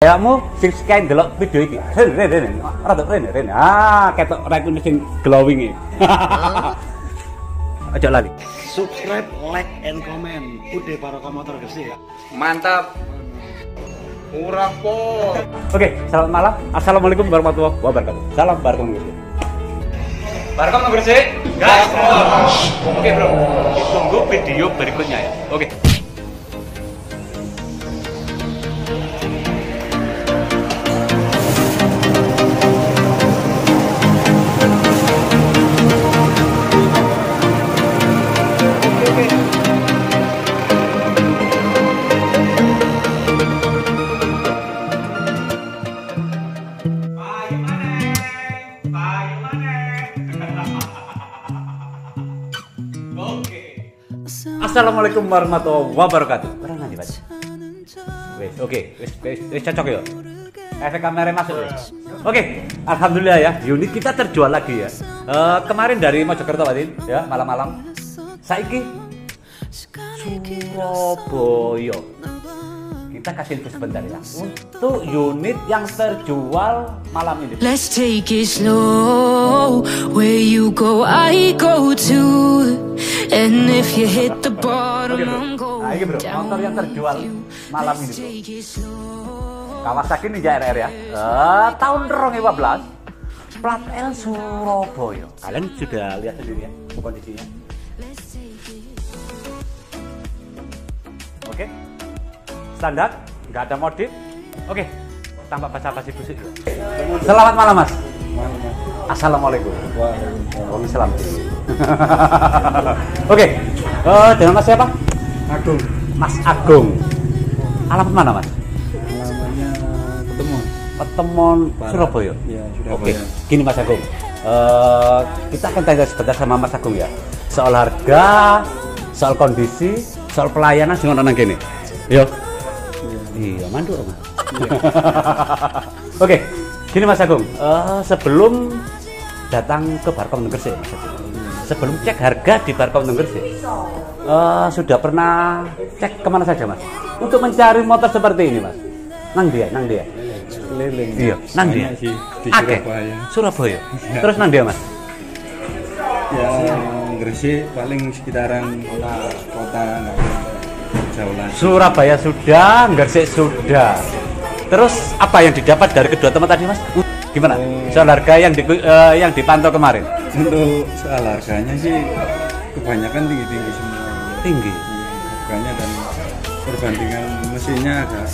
Kayakmu sing scan delok video iki. Rene rene rene. Ora tok rene rene. Ah, ketok rekune sing glowing iki. Aja lali. subscribe, like, and comment. Udah para komotor gesi ya. Mantap. Murah po. Oke, selamat malam. Assalamualaikum warahmatullahi wabarakatuh. Salam barkom gitu. Barkom C. Gas. Oke bro. Tunggu video berikutnya ya. Oke. Assalamualaikum warahmatullahi wabarakatuh. Ora nganti, Pak. Oke, wes wes cocok ya. Efek kamera masuk. Oke, alhamdulillah ya, unit kita terjual lagi ya. Eh, kemarin dari Mojokerto Pak Din, ya, malam-malam. Saiki Surabaya. Kita kasih info sebentar ya. Untuk unit yang terjual malam ini. Let's take it slow. Where you go, I go too. And if you hit the bottom. I'm going Nah, down motor yang terjual malam ini, bro. Kawasaki Ninja RR ya. Eh, tahun 2015 plat L Surabaya. Kalian sudah lihat sendiri ya kondisinya. Standar, nggak ada modif. Oke. Tambah basa-basi busuk ya. Selamat malam, Mas. Assalamualaikum. Waalaikumsalam. Oke. Eh, dengan Mas siapa? Agung Mas Agung. Alamat mana, Mas? ketemu Petemon Barat. Surabaya. Iya, Surabaya. Oke, gini Mas Agung. Eh, kita akan tanya sebentar sama Mas Agung ya. Soal harga, soal kondisi, soal pelayanan sing ono nang kene. Yo. Iya, mandur Mas. Oke, gini Mas Agung. Eh, sebelum datang ke Barkom Mas Agung. Sebelum cek harga di Barkom Gresik, eh, sudah pernah cek ke mana saja Mas? Untuk mencari motor seperti ini Mas. Nang dia, nang dia. keliling Iya, nang dia. Di Akeh. Surabaya Surabaya. Terus nang dia, Mas? ya Gresik paling sekitaran kota kota Surabaya sudah, Gresik sudah. Terus apa yang didapat dari kedua tempat tadi, Mas? Gimana? Soal harga yang di, eh, yang dipantau kemarin? untuk soal harganya sih kebanyakan tinggi tinggi semua Tinggi. Harganya dan perbandingan mesinnya agak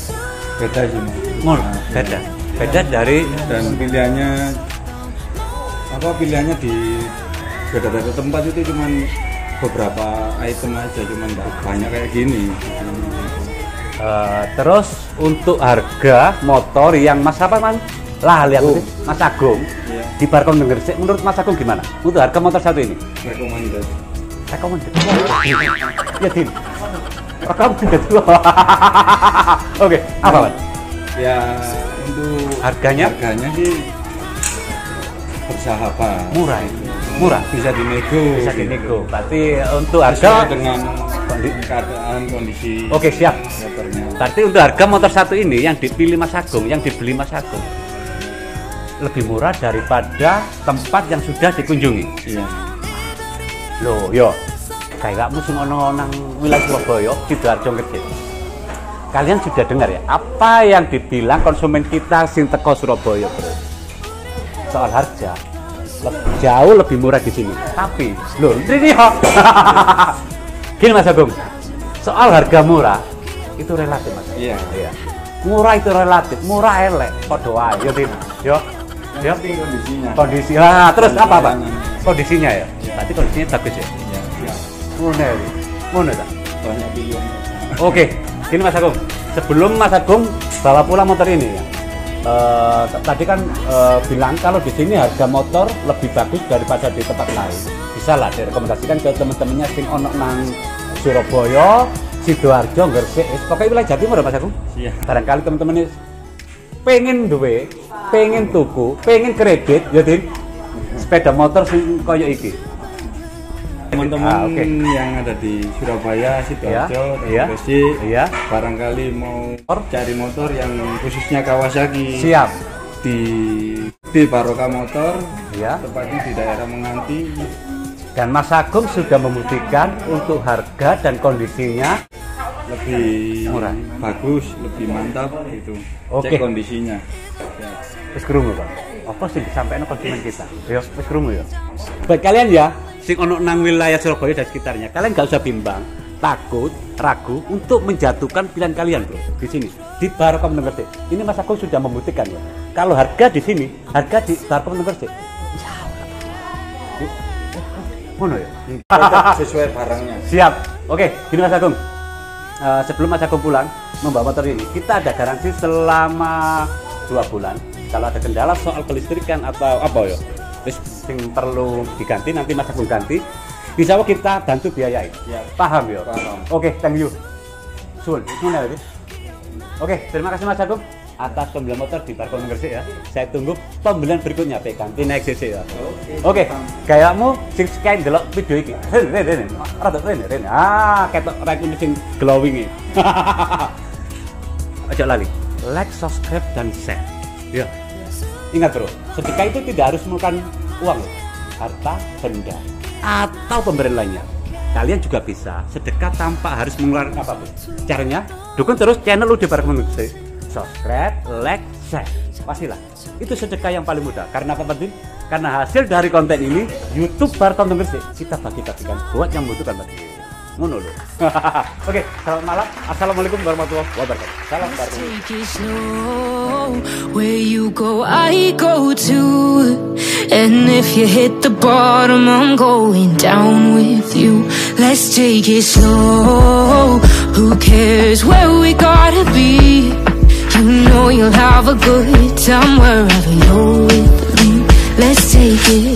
beda sih Mas. Mul, Nah, beda. Beda dari dan pilihannya apa pilihannya di beda-beda tempat itu cuman beberapa item aja cuman banyak kayak gini eh, terus untuk harga motor yang Mas apa, Man? Lah, lihat Oh. Mas Agung. Iya. Di Barkom Gresik menurut Mas Agung gimana? Untuk harga motor satu ini? rekomendasi rekomendasi ya din rekomendasi oke apa mas ya untuk Harganya? harganya sih bersahabat murah itu murah. Bisa dinego. Bisa gitu. dinego berarti untuk sesuai harga dengan Kondi- keadaan kondisi oke siap. motornya berarti untuk harga motor satu ini yang dipilih Mas Agung yang dibeli Mas Agung lebih murah daripada tempat yang sudah dikunjungi? Iya. Loh yo. Kayak kamu sing ono nang wilayah Surabaya Sidoarjo Gresik kalian sudah dengar ya apa yang dibilang konsumen kita sing teko Surabaya bro? Soal harga jauh lebih murah di sini. Tapi loh. Ini yo gini Mas Agung. Soal harga murah itu relatif Mas. Iya. Iya. Murah itu relatif. Murah elek. Kok doa yo Din yo. Yo. Kondisinya. Kondisi. Lah terus apa pak? Kondisinya. ya? Berarti kondisinya bagus ya? Iya. Iya. Ngono ya. Ngono ta? banyak pilihan. Oke, gini Mas Agung. Sebelum Mas Agung bawa pulang motor ini ya. T- tadi kan eh, bilang kalau di sini harga motor lebih bagus daripada di tempat lain. Bisa lah direkomendasikan ke teman-temannya sing ono nang Surabaya, Sidoarjo, Gresik, pokoknya wilayah Jawa Timur ya, Mas Agung. Iya. Barangkali teman-teman pengen duwe, pengen tuku, pengen kredit, ya Din. Sepeda motor sing koyo iki. Teman-teman Ah, oke. yang ada di Surabaya, Sidoarjo, dan iya, Gresik, iya. barangkali mau cari motor yang khususnya Kawasaki Siap. di di Baroka Motor, Ya. tepatnya di daerah Menganti, Dan Mas Agung sudah membuktikan untuk harga dan kondisinya lebih Murah. bagus, lebih mantap gitu. Oke. Cek kondisinya. Ya. wis krungu, Pak. Apa sih disampaikan konsumen kita? Yo, wis krungu ya. Buat kalian ya, sing ono nang wilayah Surabaya dan sekitarnya, kalian nggak usah bimbang, takut, ragu untuk menjatuhkan pilihan kalian, Bro. Di sini, di Barokom Gresik. Ini Mas Agung sudah membuktikan ya. Kalau harga di sini, harga di Barokom Gresik. Ngono ya. Sesuai barangnya. Siap. Oke, gini Mas Agung. Eh, sebelum Mas Agung pulang membawa motor ini, kita ada garansi selama dua bulan. Kalau ada kendala soal kelistrikan atau apa ya, terus yang perlu diganti nanti Mas Agung ganti. Bisa kita bantu biayai. Ya. Paham ya? Paham. Oke, thank you. Sul, mana lagi? Oke, terima kasih Mas Agung atas pembelian motor di Parkon Gresik ya. Saya tunggu pembelian berikutnya Pak ganti naik CC ya. Oke, gayakmu sing scan delok video iki. Rene rene rene. Rada rene rene. Ah, ketok rek ini sing glowing iki. Aja lali. Like, subscribe dan share. Ya. Ingat bro, sedekah itu tidak harus menggunakan uang. Harta, benda, atau pemberian lainnya. Kalian juga bisa sedekah tanpa harus mengeluarkan apa pun. Caranya, dukung terus channel Ude Bareng Menugse. Subscribe, like, share. Pastilah. Itu sedekah yang paling mudah. Karena apa penting? Karena hasil dari konten ini, YouTube Barton Gresik kita bagi-bagikan buat yang membutuhkan bagi Ngono. Oke, selamat malam. Assalamualaikum warahmatullahi wabarakatuh. Salam Take it slow. Where you go, I go too. And if you hit the bottom, I'm going down with you. Let's take it slow. Who cares where we gotta be? You know you'll have a good time wherever you're with me. Let's take it